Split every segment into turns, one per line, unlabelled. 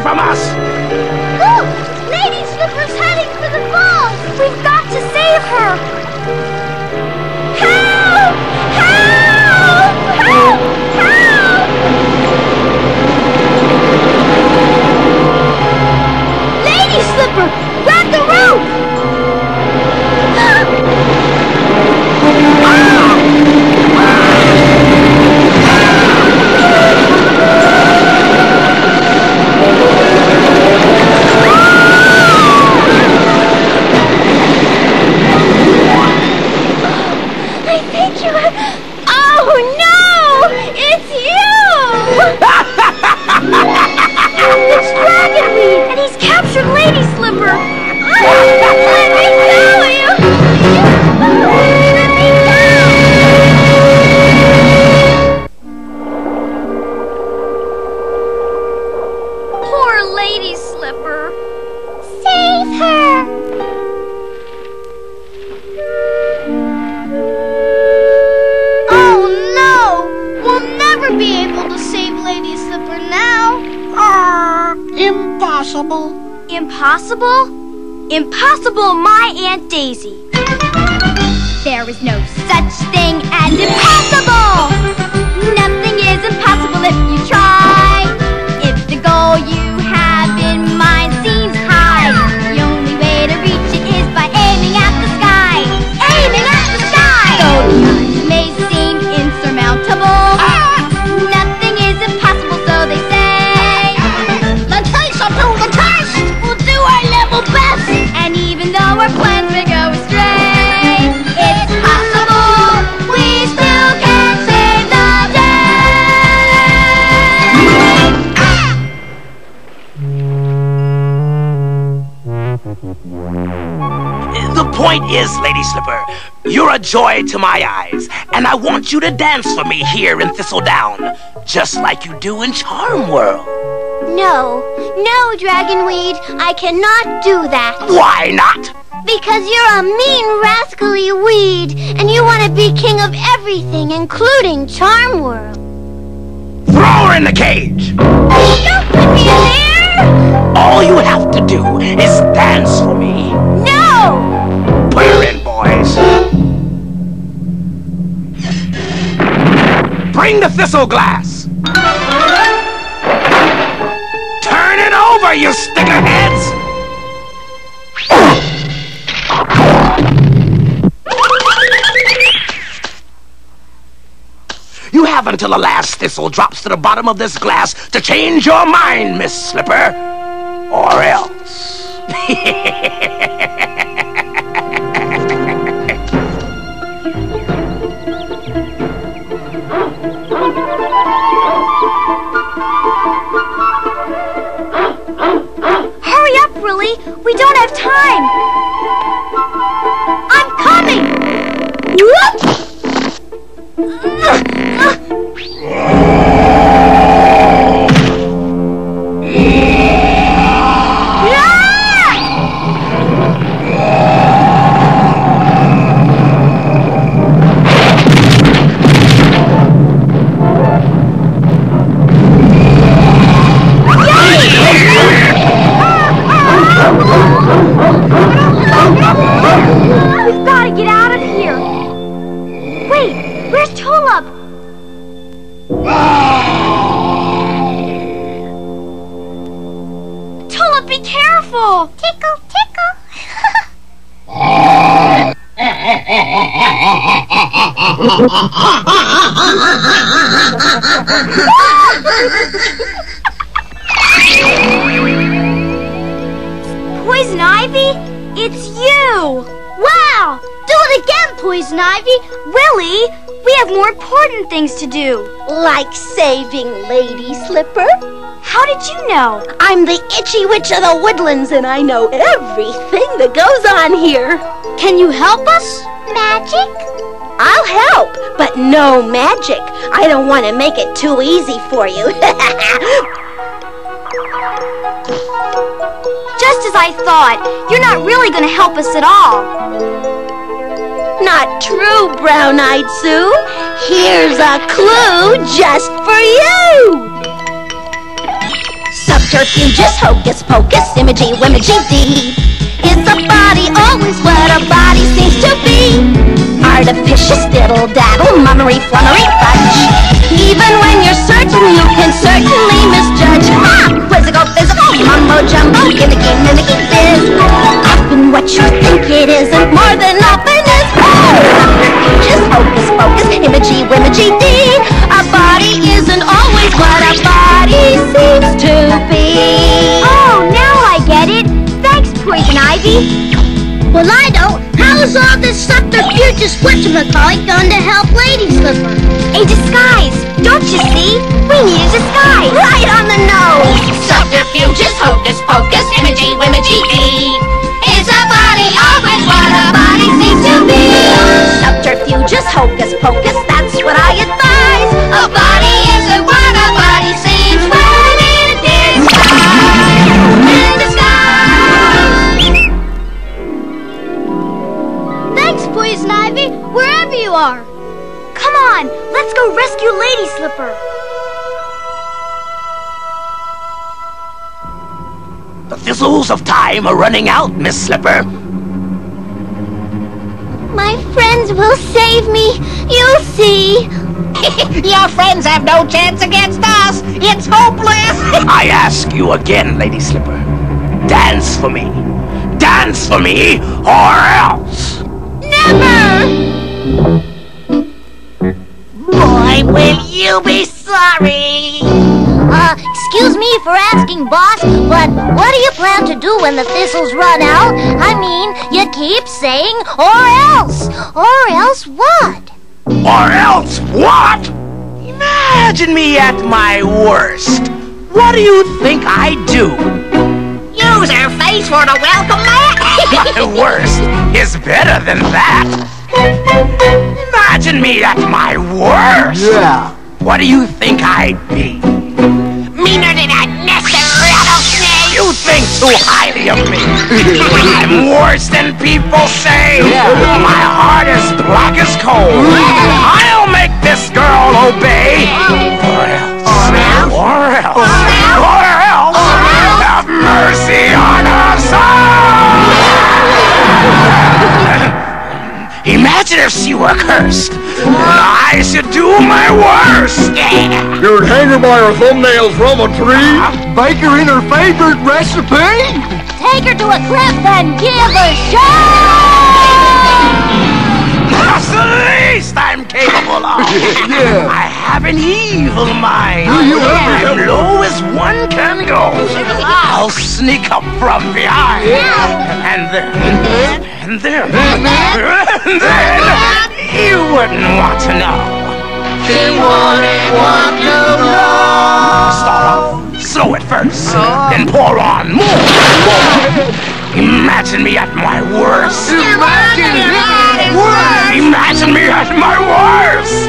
from us!
Impossible? Impossible? My Aunt Daisy. There is no such thing as impossible!
Point is, Lady Slipper, you're a joy to my eyes, and I want you to dance for me here in Thistledown, just like you do in Charm World.
No, no, Dragonweed, I cannot do that.
Why not?
Because you're a mean, rascally weed, and you want to be king of everything, including Charm World.
Throw her in the cage!
Don't put me in there!
All you have to do is dance for me.
No!
Her in, boys. Bring the thistle glass. Turn it over, you stickerheads! You have until the last thistle drops to the bottom of this glass to change your mind, Miss Slipper. Or else.
We don't have time! Tulip? Tulip, be careful! Tickle, tickle! Poison Ivy? It's you! Wow! Do it again, Poison Ivy! Willie, we have more important things to do.
Like saving Lady Slipper?
How did you know?
I'm the itchy witch of the woodlands and I know everything that goes on here.
Can you help us? Magic?
I'll help, but no magic. I don't want to make it too easy for you.
Just as I thought, you're not really going to help us at all.
Not true, Brown-Eyed Sue. Here's a clue just for you. Subterfugeous, hocus pocus, imagey wimagey dee. Is a body always what a body seems to be? Artificious diddle daddle, mummery flummery fudge. Even when you're certain, you can certainly misjudge.
Poison Ivy.
Well, I don't. How's all this subterfugeous whatchamacallit going to help Lady Slipper?
A disguise. Don't you see? We need a disguise.
Right on the nose!
Subterfugeous, hocus pocus, imagey wimagey dee. Is a body always what a body seems to be?
Subterfugeous hocus pocus, that's what I advise.
A body
Poison Ivy, wherever you are. Come on, let's go rescue Lady Slipper.
The thistles of time are running out, Miss Slipper.
My friends will save me. You'll see.
Your friends have no chance against us. It's hopeless.
I ask you again, Lady Slipper. Dance for me. Dance for me, or else.
Boy, will you be sorry.
Uh, excuse me for asking, boss, but what do you plan to do when the thistles run out? I mean, you keep saying, or else. Or else what?
Or else what? Imagine me at my worst. What do you think I do?
Use her face for the welcome mat.
My worst is better than that. Imagine me at my worst.
Yeah.
What do you think I'd be?
Meaner than a nest of rattlesnakes.
You think too highly of me. I'm worse than people say. My heart is black as coal. I'll make this girl obey. Or else. Or else. Or else. Imagine if she were cursed. I should do my worst.
You'd hang her by her thumbnails from a tree? Bake her in her favorite recipe?
Take her to a cliff and give her shame!
That's the least I'm capable of.
Yeah.
I have an evil mind.
Do you ever
I'm low as one can go. I'll sneak up from behind. Yeah. And then, and then, and then, you wouldn't want to know. Start off slow at first, then pour on more. Imagine me at my worst. Imagine me at my worst. Imagine me at my worst.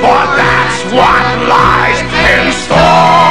For that's what lies in store.